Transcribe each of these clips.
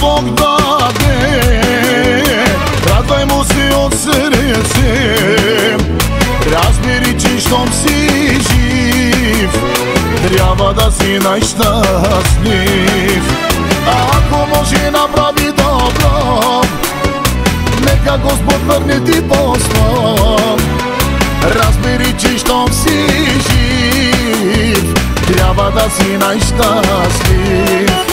Бог даде Радвај му се од срце. Разбери, че штом си жив Трябва да си најщастлив Ако може направи добро Нека Господ врне ти послом Разбери, че штом си жив Трябва да си најщастлив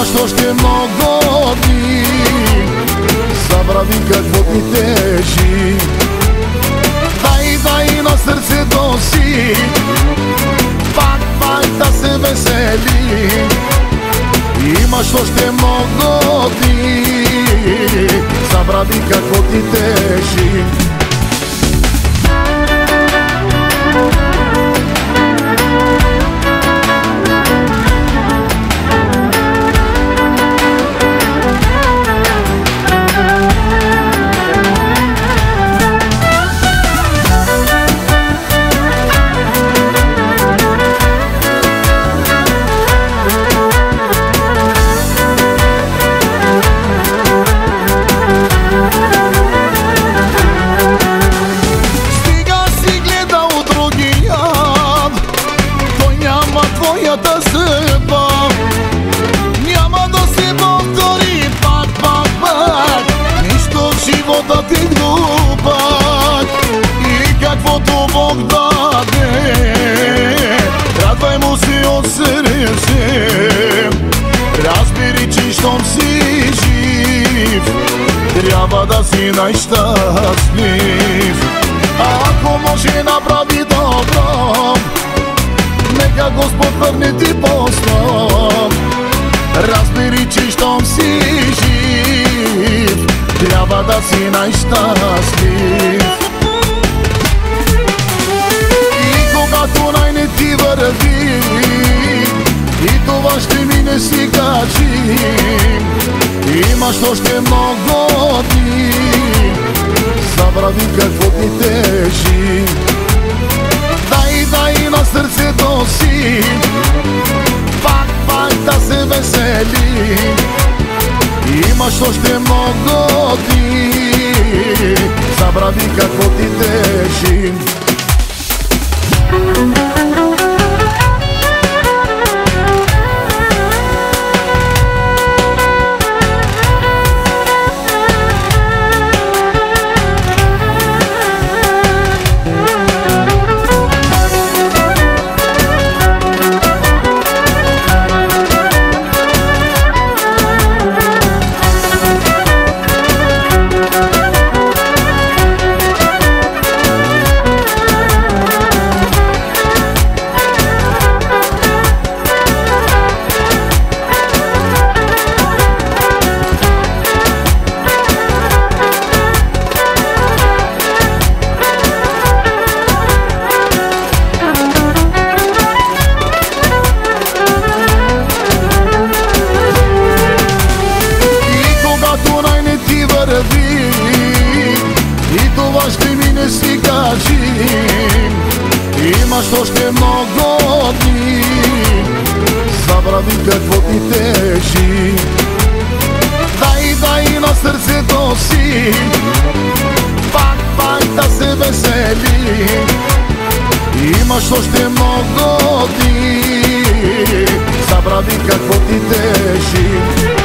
Имаш още много дни Забрави какво ти тежи Дай, дай на сърцето си Пак, пак да се весели Имаш още много дни Забрави какво ти тежи да ти длупат И каквото Бог даде. Радвај му си од срце. Разбери, че штом си жив Трябва да си најштаслив Ако може направи добро Нека Господ врне ти по си најщастлив И когато најне ти върви И това ще мине си качи Имаш още много дни Забрави какво ти тежи. Дай, дай на сърцето си Пак, пак да се весели. Имаш още много ми не си кажи. Има што ще много дни. Забрави какво ти тежи. Дай, дай на срцето си. Пак, пак да се весели. Има што ще много дни. Забрави какво ти тежи.